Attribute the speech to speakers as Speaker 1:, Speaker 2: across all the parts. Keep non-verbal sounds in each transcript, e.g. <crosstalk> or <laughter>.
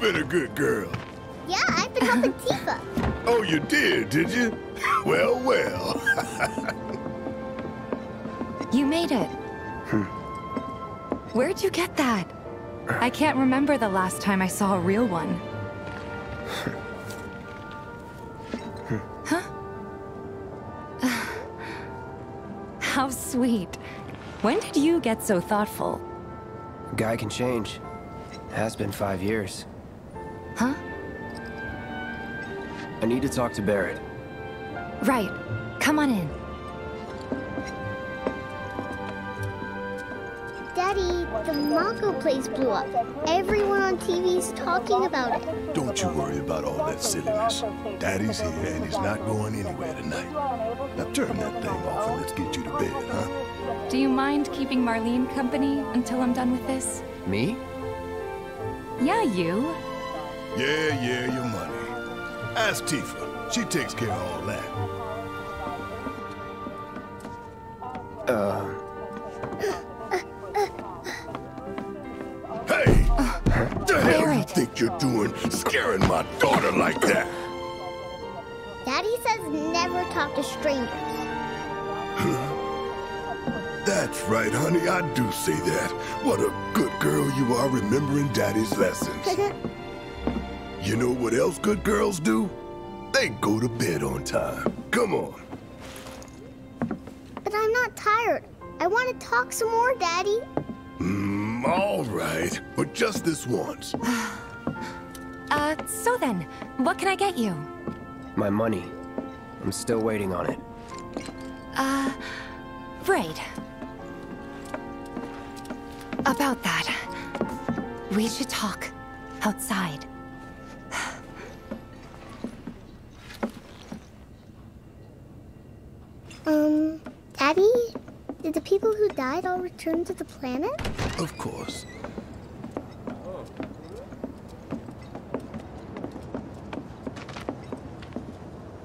Speaker 1: Have been a good girl?
Speaker 2: Yeah, I've been helping <laughs> Tifa.
Speaker 1: Oh, you did, did you? <laughs> Well, well. <laughs>
Speaker 3: You made it. Hmm. Where'd you get that? I can't remember the last time I saw a real one. Hmm. huh? <sighs> How sweet. When did you get so thoughtful?
Speaker 4: Guy can change. Has been five years.
Speaker 3: Huh?
Speaker 4: I need to talk to Barret.
Speaker 3: Right. Come on in.
Speaker 2: Daddy, the Mako place blew up. Everyone on TV's talking about it.
Speaker 1: Don't you worry about all that silliness. Daddy's here and he's not going anywhere tonight. Now turn that thing off and let's get you to bed, huh?
Speaker 3: Do you mind keeping Marlene company until I'm done with this?
Speaker 4: Me?
Speaker 3: Yeah, you.
Speaker 1: Yeah, yeah, your money. Ask Tifa. She takes care of all that.
Speaker 4: Uh,
Speaker 1: Hey! the hell you think you're doing scaring my daughter like that?
Speaker 2: Daddy says never talk to strangers. <laughs>
Speaker 1: That's right, honey. I do say that. What a good girl you are remembering Daddy's lessons. <laughs> You know what else good girls do? They go to bed on time. Come on.
Speaker 2: But I'm not tired. I want to talk some more, Daddy.
Speaker 1: Mm, all right. But just this once. <sighs>
Speaker 3: Uh, so then, what can I get you?
Speaker 4: my money. I'm still waiting on it.
Speaker 3: Uh, right. About that. We should talk. Outside.
Speaker 2: Did the people who died all return to the planet?
Speaker 1: Of course.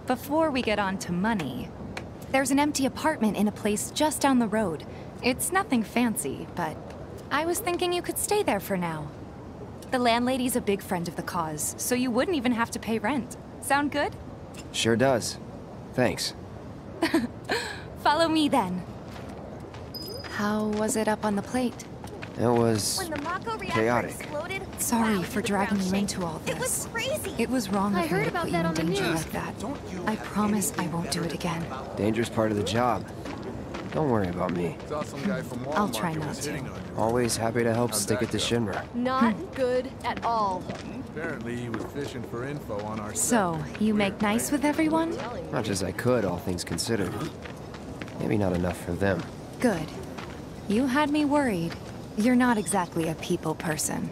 Speaker 3: Before we get on to money, there's an empty apartment in a place just down the road. It's nothing fancy, but I was thinking you could stay there for now. The landlady's a big friend of the cause, so you wouldn't even have to pay rent. Sound good?
Speaker 4: Sure does. Thanks. <laughs>
Speaker 3: Follow me then. How was it up on the plate?
Speaker 4: It was
Speaker 5: When the Mako reactor
Speaker 4: chaotic.
Speaker 5: exploded,
Speaker 3: Sorry for dragging you into all this.
Speaker 5: It was crazy.
Speaker 3: It was wrong
Speaker 5: I
Speaker 3: of me
Speaker 5: heard
Speaker 3: to
Speaker 5: about
Speaker 3: put
Speaker 5: that
Speaker 3: you
Speaker 5: on the
Speaker 3: in danger
Speaker 5: news.
Speaker 3: like that. I promise I won't do it again.
Speaker 4: dangerous part of the job. Don't worry about me.
Speaker 6: Saw some guy from Wall Market
Speaker 3: I'll try not to.
Speaker 6: hitting on you.
Speaker 4: Always happy to help stick it to
Speaker 6: go?
Speaker 4: Shinra.
Speaker 5: Not hmm. good at all.
Speaker 6: Apparently he was fishing for info on our
Speaker 3: So, you make nice with everyone?
Speaker 4: Much as I could, all things considered. Maybe not enough for them.
Speaker 3: Good. You had me worried. You're not exactly a people person.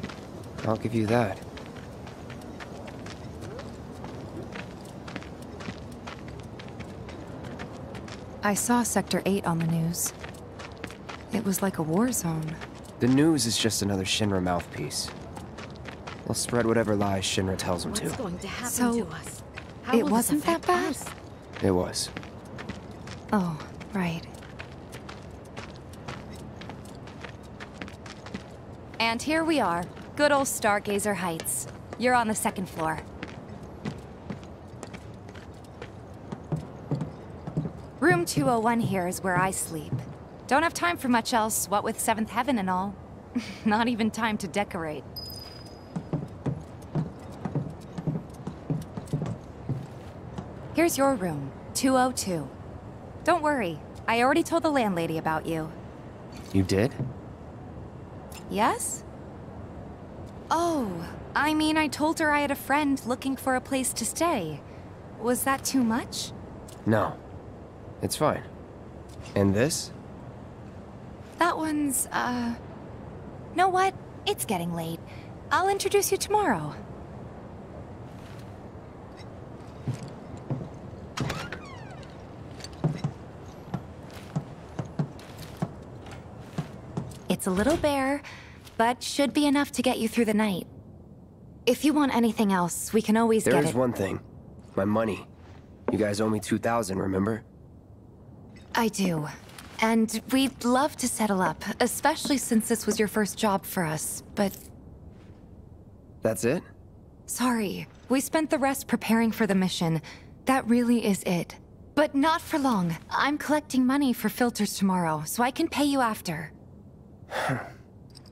Speaker 4: I'll give you that.
Speaker 3: I saw Sector 8 on the news. It was like a war zone.
Speaker 4: The news is just another Shinra mouthpiece. They'll spread whatever lies Shinra tells them
Speaker 5: What's
Speaker 4: to.
Speaker 5: going to happen
Speaker 3: So,
Speaker 5: to us? How
Speaker 3: it wasn't that
Speaker 5: affect
Speaker 3: bad?
Speaker 5: us?
Speaker 4: It was.
Speaker 3: Oh, right. And here we are. Good old Stargazer Heights. You're on the second floor. Room 201 here is where I sleep. Don't have time for much else, what with Seventh Heaven and all. <laughs> Not even time to decorate. Here's your room, 202. Don't worry, I already told the landlady about you.
Speaker 4: You did?
Speaker 3: Yes? Oh, I mean, I told her I had a friend looking for a place to stay. Was that too much?
Speaker 4: No. It's fine. And this?
Speaker 3: That one's, uh... Know what? It's getting late. I'll introduce you tomorrow. It's a little bare, but should be enough to get you through the night. If you want anything else, we can always
Speaker 4: There
Speaker 3: get
Speaker 4: is
Speaker 3: it.
Speaker 4: one thing. My money. You guys owe me 2,000, remember?
Speaker 3: I do. And we'd love to settle up, especially since this was your first job for us. But
Speaker 4: That's it?
Speaker 3: sorry, we spent the rest preparing for the mission. That really is it. But not for long. I'm collecting money for filters tomorrow, so I can pay you after. <sighs> <laughs>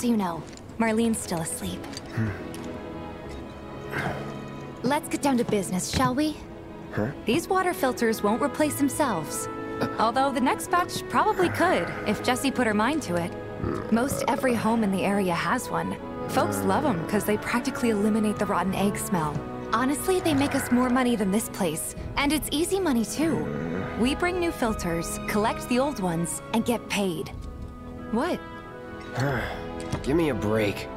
Speaker 3: So you know, Marlene's still asleep. Let's get down to business, shall we?
Speaker 4: Huh?
Speaker 3: These water filters won't replace themselves. Although the next batch probably could, if Jessie put her mind to it. Most every home in the area has one. Folks love them because they practically eliminate the rotten egg smell. Honestly, they make us more money than this place. And it's easy money too. We bring new filters, collect the old ones, and get paid. What?
Speaker 4: Give me a break.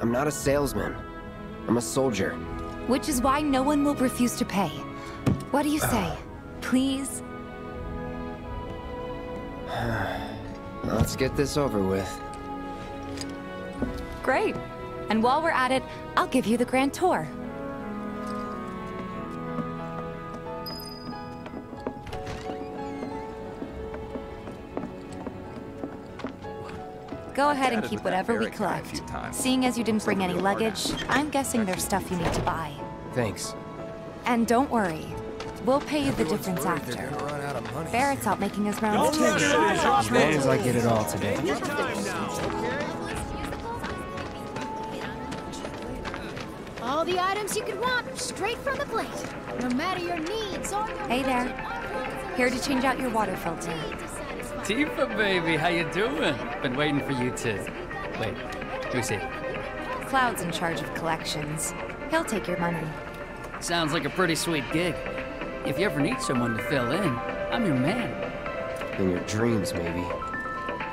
Speaker 4: I'm not a salesman. I'm a soldier.
Speaker 3: Which is why no one will refuse to pay. What do you say? <sighs> Please? <sighs>
Speaker 4: Let's get this over with.
Speaker 3: Great. And while we're at it, I'll give you the grand tour. Go ahead and keep whatever we
Speaker 6: Barret guy a few
Speaker 3: collect. Seeing as you didn't bring any
Speaker 6: Something to report
Speaker 3: luggage. I'm guessing there's stuff you need to buy.
Speaker 4: Thanks.
Speaker 3: And don't worry, we'll pay you the difference after.
Speaker 6: gonna run out of money.
Speaker 3: Barret's out making his rounds too.
Speaker 4: As long as I get it all today.
Speaker 5: All the items you could want, straight from the plate. No matter your needs or your
Speaker 3: Hey there. Here to change out your water filter.
Speaker 7: Tifa, baby, how you doing? Been waiting for you to... Wait, who's he?
Speaker 3: Cloud's in charge of collections. He'll take your money.
Speaker 7: Sounds like a pretty sweet gig. If you ever need someone to fill in, I'm your man.
Speaker 4: In your dreams, maybe.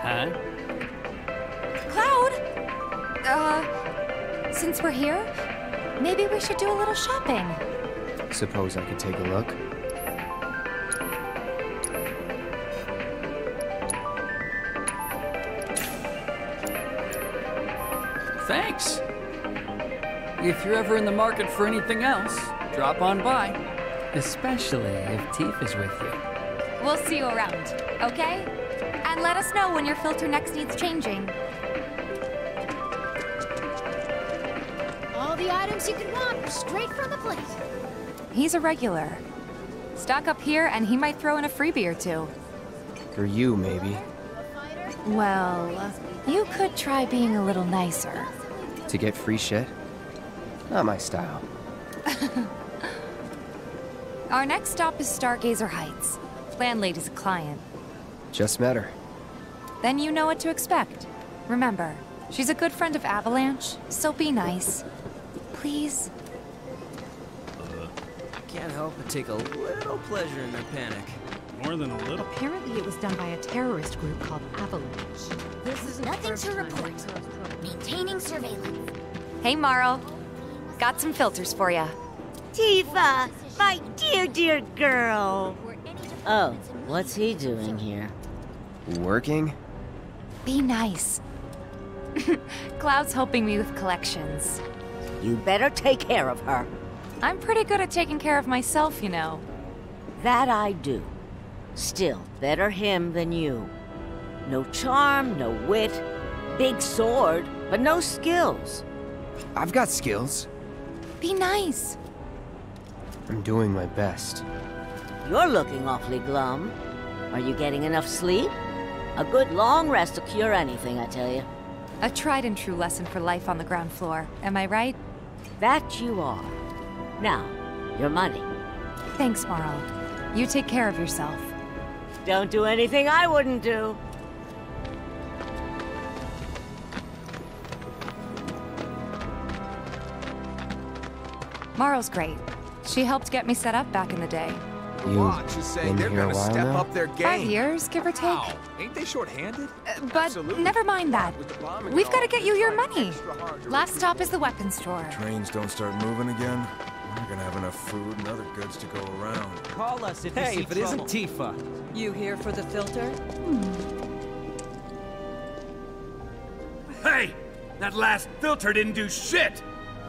Speaker 7: Huh?
Speaker 3: Cloud! Uh, since we're here, maybe we should do a little shopping.
Speaker 4: Suppose I could take a look?
Speaker 7: If you're ever in the market for anything else, drop on by. Especially if Teef is with you.
Speaker 3: We'll see you around, okay? And let us know when your filter next needs changing.
Speaker 5: All the items you could want, straight from the plate.
Speaker 3: He's a regular. Stock up here and he might throw in a freebie or two.
Speaker 4: For you, maybe.
Speaker 3: Well, you could try being a little nicer.
Speaker 4: To get free shit? Not my style. <laughs>
Speaker 3: Our next stop is Stargazer Heights. Landlady's a client.
Speaker 4: Just met her.
Speaker 3: Then you know what to expect. Remember, she's a good friend of Avalanche, so be nice. Please?
Speaker 8: Uh, I can't help but take a little pleasure in their panic.
Speaker 9: More than a little.
Speaker 10: Apparently it was done by a terrorist group called Avalanche.
Speaker 11: This is nothing to report. Maintaining surveillance.
Speaker 3: Hey, Marle. Got some filters for you.
Speaker 12: Tifa, my dear, dear girl. Oh, what's he doing here?
Speaker 4: Working?
Speaker 3: Be nice. <laughs> Cloud's helping me with collections.
Speaker 12: You better take care of her.
Speaker 3: I'm pretty good at taking care of myself, you know.
Speaker 12: That I do. Still, better him than you. No charm, no wit, big sword, but no skills.
Speaker 4: I've got skills.
Speaker 3: Be nice.
Speaker 4: I'm doing my best.
Speaker 12: You're looking awfully glum. Are you getting enough sleep? A good long rest will cure anything, I tell you.
Speaker 3: A tried and true lesson for life on the ground floor, am I right?
Speaker 12: That you are. Now, your money.
Speaker 3: Thanks, Marle. You take care of yourself.
Speaker 12: Don't do anything I wouldn't do.
Speaker 3: Marle's great. She helped get me set up back in the day.
Speaker 4: You
Speaker 6: Watch is saying
Speaker 4: been
Speaker 6: they're
Speaker 4: here a
Speaker 6: gonna
Speaker 4: while
Speaker 6: step
Speaker 4: now?
Speaker 6: up their game.
Speaker 3: Five years, give or take.
Speaker 6: Wow, ain't they short-handed?
Speaker 3: Uh, but never mind that. We've got to get you your money. Last stop is the weapons store.
Speaker 9: Trains don't start moving again. We're gonna have enough food and other goods to go around.
Speaker 8: Call us if
Speaker 13: Hey,
Speaker 8: you see
Speaker 13: if it isn't. Tifa. You here for the filter?
Speaker 14: Hey! That last filter didn't do shit!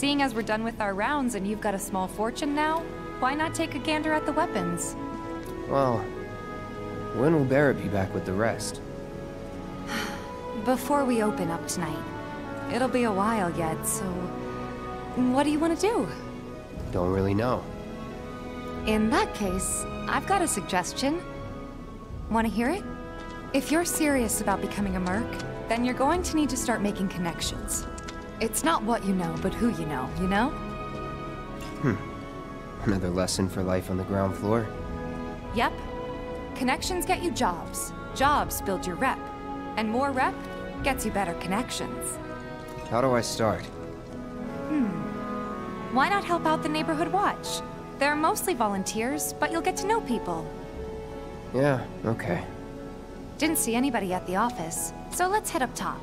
Speaker 3: Seeing as we're done with our rounds and you've got a small fortune now, why not take a gander at the weapons?
Speaker 4: Well, when will Barret be back with the rest? <sighs>
Speaker 3: Before we open up tonight. It'll be a while yet, so... What do you want to do?
Speaker 4: Don't really know.
Speaker 3: In that case, I've got a suggestion. Want to hear it? If you're serious about becoming a merc, then you're going to need to start making connections. It's not what you know, but who you know, you know?
Speaker 4: Hmm. Another lesson for life on the ground floor.
Speaker 3: Yep. Connections get you jobs. Jobs build your rep. And more rep gets you better connections.
Speaker 4: How do I start?
Speaker 3: Hmm. Why not help out the Neighborhood Watch? They're mostly volunteers, but you'll get to know people.
Speaker 4: Yeah, okay.
Speaker 3: Didn't see anybody at the office, so let's head up top.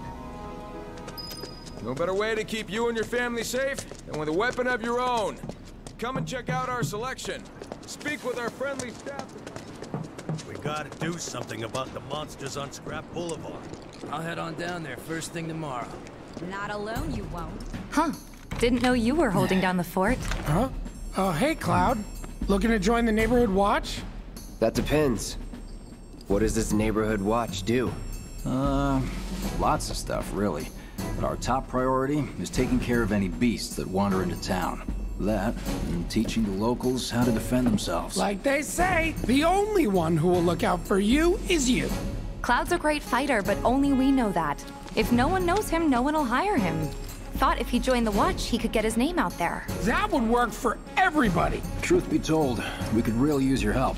Speaker 9: No better way to keep you and your family safe than with a weapon of your own. Come and check out our selection. Speak with our friendly staff.
Speaker 15: We gotta do something about the monsters on Scrap Boulevard.
Speaker 8: I'll head on down there first thing tomorrow.
Speaker 11: Not alone, you won't.
Speaker 3: Huh. Didn't know you were holding down the fort.
Speaker 16: Huh? Oh, hey, Cloud. Looking to join the Neighborhood Watch?
Speaker 4: That depends. What does this neighborhood watch do?
Speaker 17: Uh, lots of stuff, really. But our top priority is taking care of any beasts that wander into town. That, and teaching the locals how to defend themselves.
Speaker 16: Like they say, the only one who will look out for you is you.
Speaker 3: Cloud's a great fighter, but only we know that. If no one knows him, no one will hire him. Thought if he joined the Watch, he could get his name out there.
Speaker 16: That would work for everybody.
Speaker 17: Truth be told, we could really use your help.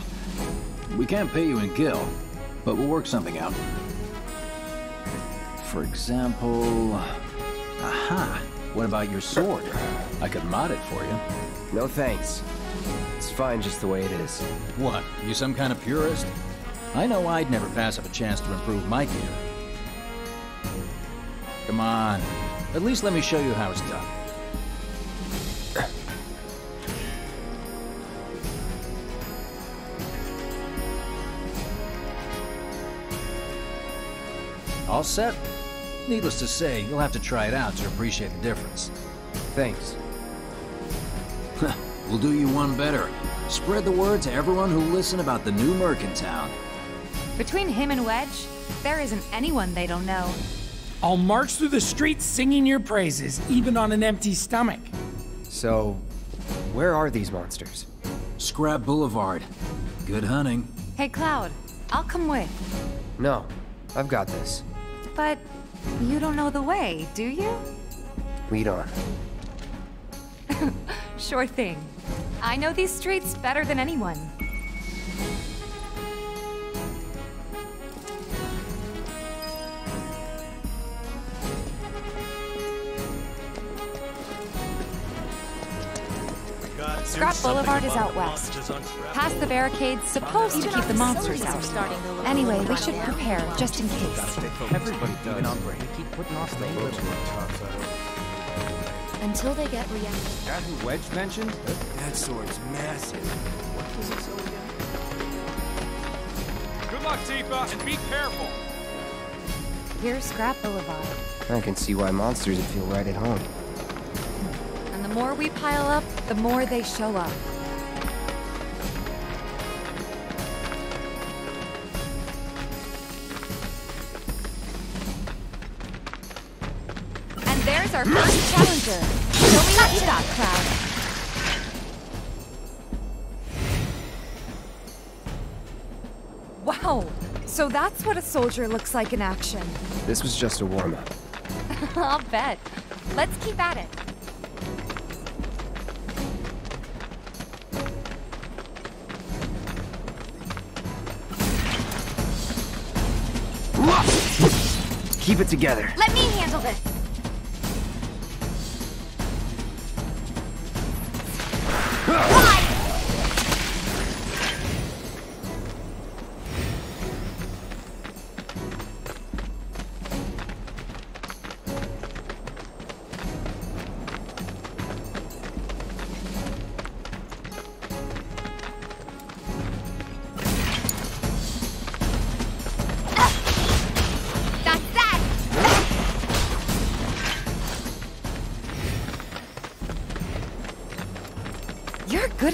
Speaker 17: We can't pay you in gil, but we'll work something out. For example... Aha! What about your sword? I could mod it for you.
Speaker 4: No thanks. It's fine just the way it is.
Speaker 17: What, you some kind of purist? I know I'd never pass up a chance to improve my gear. Come on. At least let me show you how it's done. All set? Needless to say, you'll have to try it out to appreciate the difference.
Speaker 4: Thanks. <laughs>
Speaker 17: we'll do you one better. Spread the word to everyone who listen about the new Merc in town.
Speaker 3: Between him and Wedge, there isn't anyone they don't know.
Speaker 16: I'll march through the streets singing your praises, even on an empty stomach.
Speaker 4: So, where are these monsters?
Speaker 17: Scrap Boulevard. Good hunting.
Speaker 3: Hey, Cloud, I'll come with.
Speaker 4: No, I've got this.
Speaker 3: But you don't know the way, do you?
Speaker 4: Lead on. <laughs>
Speaker 3: Sure thing. I know these streets better than anyone. Scrap Boulevard is out west. Past the barricades, supposed to keep the monsters out. Anyway, we should prepare, just in case.
Speaker 13: Everybody does. on break. Keep putting off the
Speaker 11: Until they get reactive.
Speaker 13: That who Wedge mentioned?
Speaker 9: That sword's massive. What does it say again?
Speaker 18: Good luck, Tifa, and be careful.
Speaker 3: Here's Scrap Boulevard.
Speaker 4: I can see why monsters would feel right at home.
Speaker 3: More we pile up, the more they show up. And there's our first challenger. Show me what you got, Cloud. Wow, so that's what a soldier looks like in action.
Speaker 4: This was just a warm-up. <laughs>
Speaker 3: I'll bet. Let's keep at it.
Speaker 4: Keep it together.
Speaker 3: Let me handle this.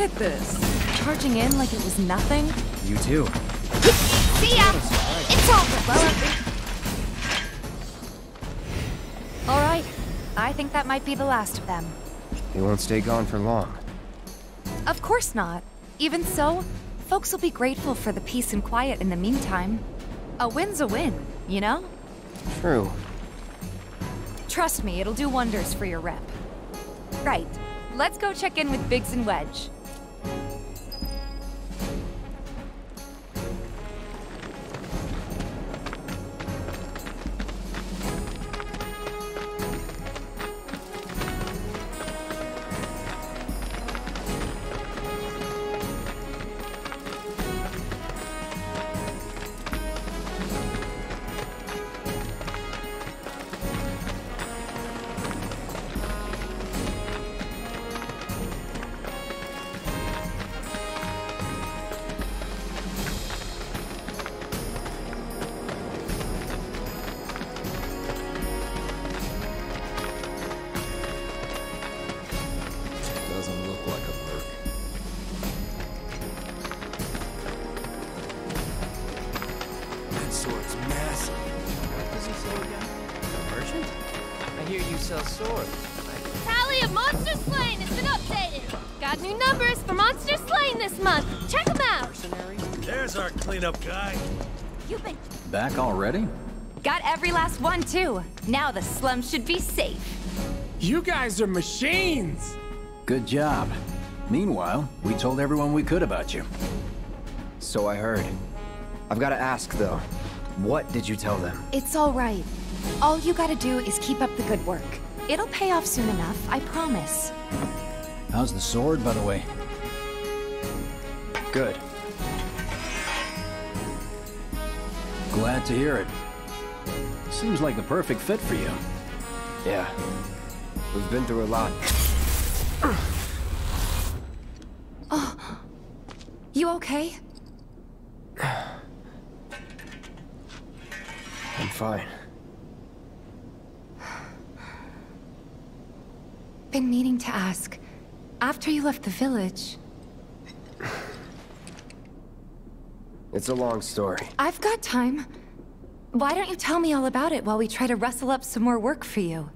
Speaker 3: At this. Charging in like it was nothing.
Speaker 4: You too.
Speaker 3: See ya! It's over! All right. I think that might be the last of them.
Speaker 4: They won't stay gone for long.
Speaker 3: Of course not. Even so, folks will be grateful for the peace and quiet in the meantime. A win's a win, you know?
Speaker 4: True.
Speaker 3: Trust me, it'll do wonders for your rep. Right. Let's go check in with Biggs and Wedge.
Speaker 8: Hear you sell swords.
Speaker 18: Tally of Monster Slain has been updated. Got new numbers for Monster Slain this month. Check them out.
Speaker 15: There's our cleanup guy.
Speaker 18: You've been
Speaker 17: Back already?
Speaker 3: Got every last one, too. Now the slums should be safe.
Speaker 16: You guys are machines!
Speaker 17: Good job. Meanwhile, we told everyone we could about you.
Speaker 4: So I heard. I've got to ask, though. What did you tell them?
Speaker 3: It's all right. All you gotta do is keep up the good work. It'll pay off soon enough, I promise.
Speaker 17: How's the sword, by the way?
Speaker 4: Good.
Speaker 17: Glad to hear it. Seems like the perfect fit for you.
Speaker 4: Yeah. We've been through a lot.
Speaker 3: Oh. You okay? <sighs>
Speaker 4: I'm fine.
Speaker 3: Been meaning to ask. After you left the village,
Speaker 4: It's a long story.
Speaker 3: I've got time. Why don't you tell me all about it while we try to rustle up some more work for you?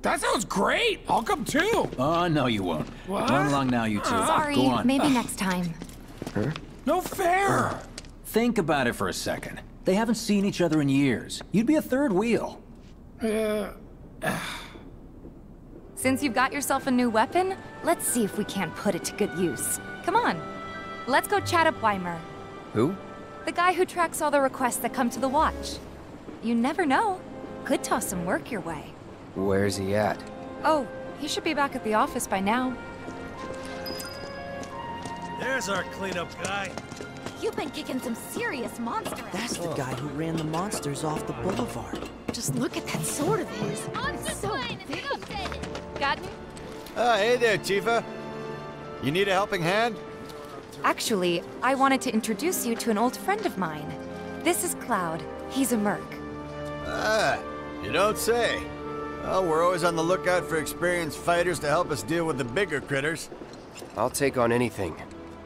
Speaker 16: That sounds great! I'll come too!
Speaker 17: Oh, no, you won't.
Speaker 16: What?
Speaker 17: Run along now, you two.
Speaker 3: Sorry,
Speaker 17: Go on.
Speaker 3: maybe next time.
Speaker 16: No fair!
Speaker 17: Think about it for a second. They haven't seen each other in years. You'd be a third wheel.
Speaker 16: Uh,
Speaker 3: Since you've got yourself a new weapon, let's see if we can't put it to good use. Come on. Let's go chat up Wymer,
Speaker 4: Who?
Speaker 3: the guy who tracks all the requests that come to the watch. You never know. Could toss some work your way.
Speaker 4: Where's he at?
Speaker 3: Oh, he should be back at the office by now.
Speaker 15: There's our cleanup guy.
Speaker 18: You've been kicking some serious monster
Speaker 13: That's the guy who ran the monsters off the boulevard.
Speaker 5: Just look at that sword of his.
Speaker 18: Updated.
Speaker 19: Uh, hey there, Tifa. You need a helping hand?
Speaker 3: Actually, I wanted to introduce you to an old friend of mine. This is Cloud. He's a merc.
Speaker 19: Ah, you don't say. Well, we're always on the lookout for experienced fighters to help us deal with the bigger critters.
Speaker 4: I'll take on anything.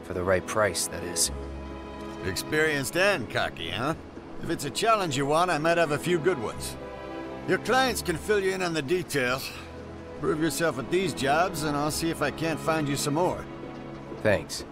Speaker 4: For the right price, that is.
Speaker 19: Experienced and cocky, huh? If it's a challenge you want, I might have a few good ones. Your clients can fill you in on the details. Prove yourself at these jobs, and I'll see if I can't find you some more.
Speaker 4: Thanks.